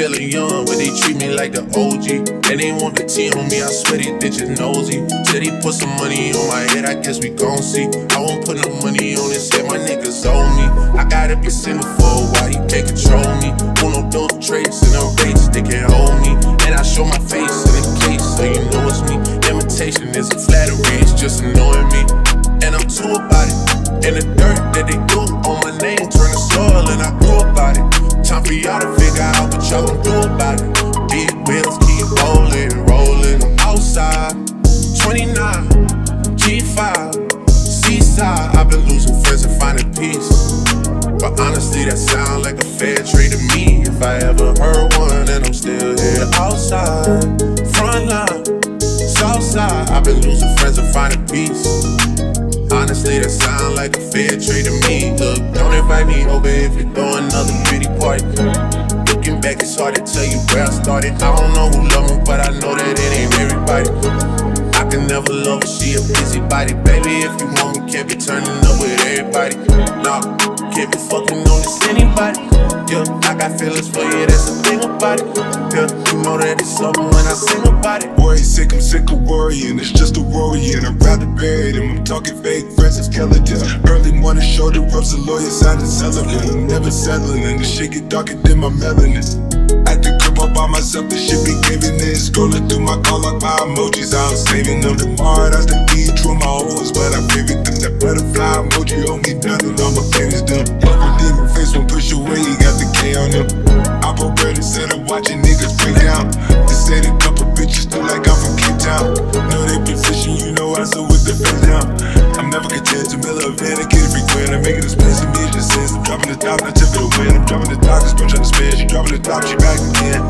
still young, but they treat me like the OG. And they want the T on me, I swear they bitches nosy. Till they put some money on my head, I guess we gon' see. I won't put no money on this head, my niggas owe me. I gotta be single for a while, you can't control me. Uno, those traits in a race, they can't hold me. And I show my face in the case, so you know it's me. Imitation is a flattery, it's just annoying me. I've been losing friends and finding peace. But honestly, that sound like a fair trade to me. If I ever heard one, and I'm still here outside, front line, south side. I've been losing friends and finding peace. Honestly, that sound like a fair trade to me. Look, don't invite me over if you throw another pretty party. Looking back, it's hard to tell you where I started. I don't know who love me, but I know that it ain't everybody. I can never love her, she a busybody. Baby, if you can't be turning up with everybody. Nah, can't be fucking on this anybody. Yeah, I got feelings for you, that's the thing about it. Yeah, you know that it's something when I sing about it. Worry sick, I'm sick of worrying. It's just a worry, and I'd rather bury them. I'm talking fake friends and skeletons. Early morning shoulder rubs, the lawyer signing settling. I'm never settling, and the shit get darker than my melanin. At the crib all by myself, the shit be giving in. Scrolling through my call like my emojis, I'm saving them. Tomorrow, that's the beat, through my hoes, but I butterfly emoji on me, nothing, all my done. Fuck with demon face, when push away, he got the K on him. Operator said I'm watching niggas break down. They said a couple bitches do like I'm from Cape Town. Know they position, you know I so with the face down. I'm never content to mill a van, I get it frequent. I make it expensive, me it just says I'm dropping the top, not tip of the win. I'm dropping the top, cause bitch on the spin. She dropping the top, she back again.